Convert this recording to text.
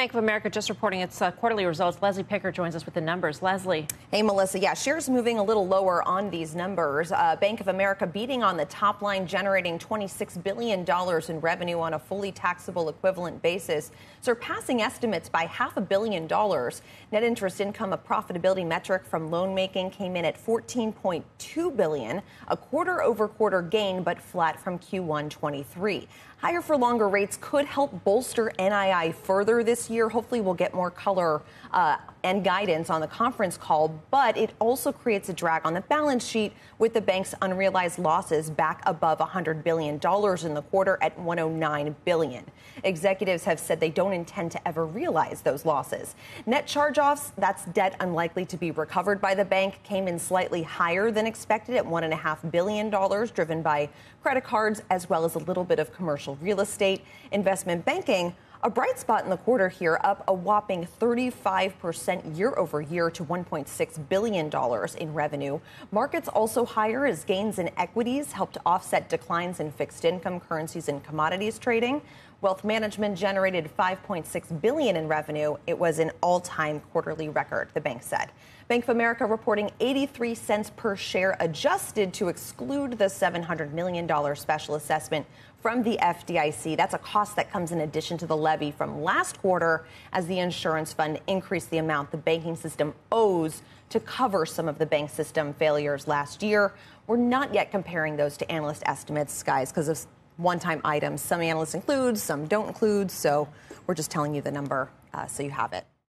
Bank of America just reporting its uh, quarterly results. Leslie Picker joins us with the numbers. Leslie. Hey, Melissa. Yeah, shares moving a little lower on these numbers. Uh, Bank of America beating on the top line, generating $26 billion in revenue on a fully taxable equivalent basis, surpassing estimates by half a billion dollars. Net interest income, a profitability metric from loan making, came in at 14.2 billion, a quarter over quarter gain, but flat from Q1 23. Higher for longer rates could help bolster NII further this year. Hopefully, we'll get more color uh, and guidance on the conference call, but it also creates a drag on the balance sheet with the bank's unrealized losses back above $100 billion in the quarter at $109 billion. Executives have said they don't intend to ever realize those losses. Net charge offs, that's debt unlikely to be recovered by the bank, came in slightly higher than expected at $1.5 billion, driven by credit cards as well as a little bit of commercial real estate. Investment banking a bright spot in the quarter here, up a whopping 35% year over year to $1.6 billion in revenue. Markets also higher as gains in equities helped offset declines in fixed income currencies and commodities trading. Wealth management generated 5.6 billion in revenue. It was an all-time quarterly record, the bank said. Bank of America reporting 83 cents per share adjusted to exclude the 700 million dollar special assessment from the FDIC. That's a cost that comes in addition to the levy from last quarter as the insurance fund increased the amount the banking system owes to cover some of the bank system failures last year. We're not yet comparing those to analyst estimates, guys, because of one time items. Some analysts include, some don't include. So we're just telling you the number uh, so you have it.